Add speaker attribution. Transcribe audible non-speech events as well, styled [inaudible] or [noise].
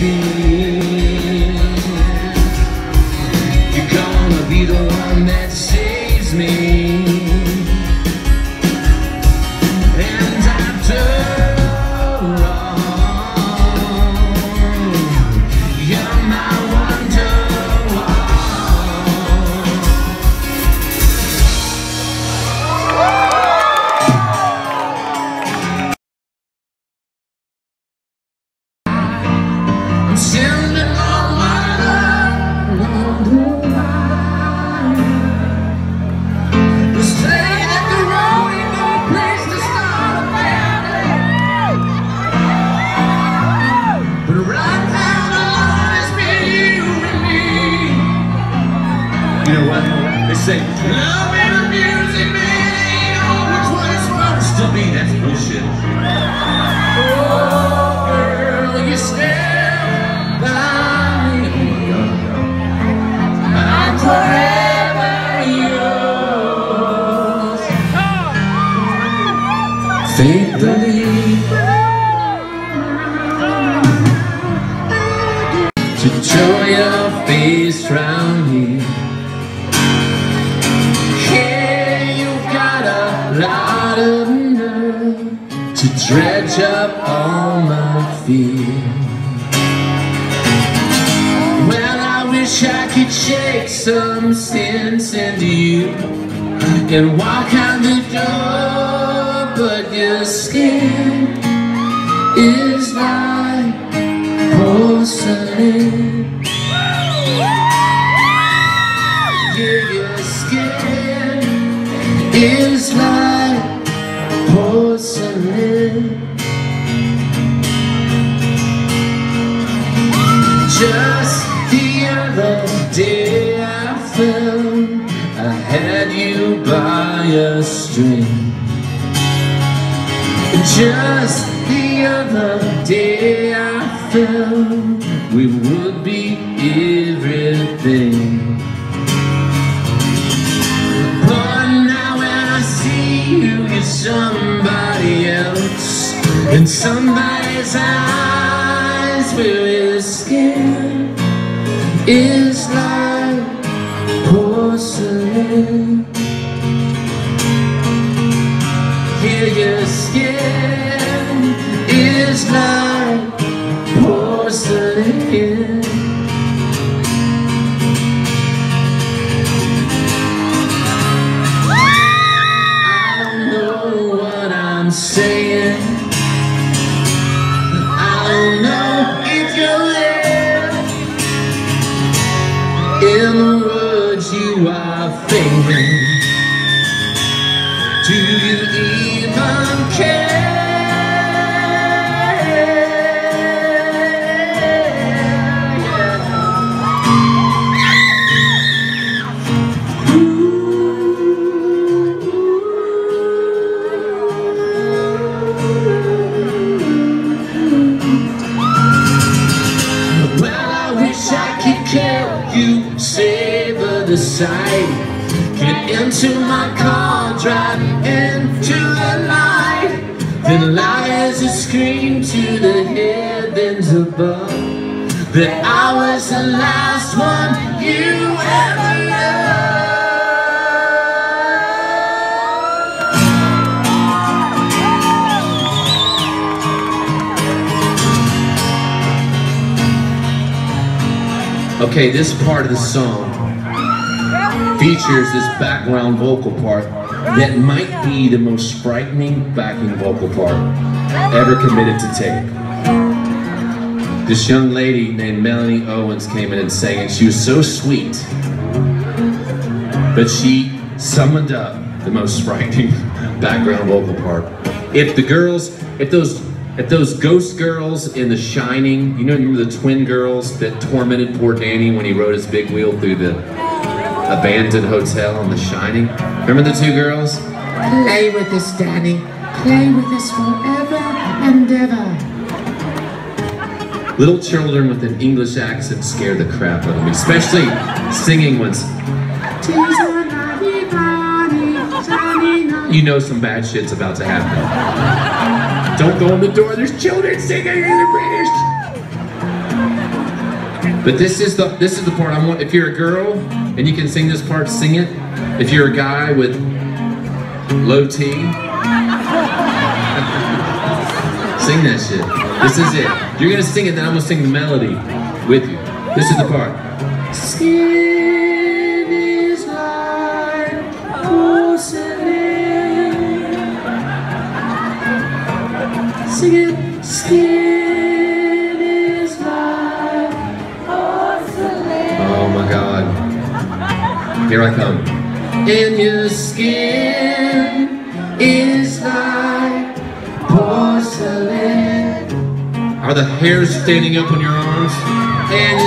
Speaker 1: fear. Say love and music, man, oh, ain't always what it's supposed to be. That's bullshit. Oh, girl, you stand by me. Oh, I'm forever yours. Faithfully. To show your face round here. To dredge up all my fear. Well, I wish I could shake some sense into you and walk out the door, but your skin is like porcelain. Just the other day I found I had you by a string. Just the other day I found we would be everything. In somebody's eyes, where your skin is like porcelain. Yeah, your skin is like you even care? Well, I wish I could you, savor the sight. Get into my car, drive into the light. Then lie as a scream to the heavens above. That I was the last one you ever loved. Okay, this part of the song features this background vocal part that might be the most frightening backing vocal part ever committed to tape. This young lady named Melanie Owens came in and sang it. She was so sweet, but she summoned up the most frightening [laughs] background vocal part. If the girls, if those, if those ghost girls in The Shining, you know, you remember the twin girls that tormented poor Danny when he rode his big wheel through the abandoned hotel on The Shining? Remember the two girls? Play with us, Danny. Play with us forever and ever. Little children with an English accent scare the crap out of me, especially singing ones. You know some bad shit's about to happen. Don't go in the door, there's children singing in the British. But this is the this is the part I want. If you're a girl and you can sing this part, sing it. If you're a guy with low T, [laughs] sing that shit. This is it. You're gonna sing it, then I'm gonna sing the melody with you. This is the part. Skin is like porcelain. Sing it. Skin Here I come. And your skin is like porcelain. Are the hairs standing up on your arms? And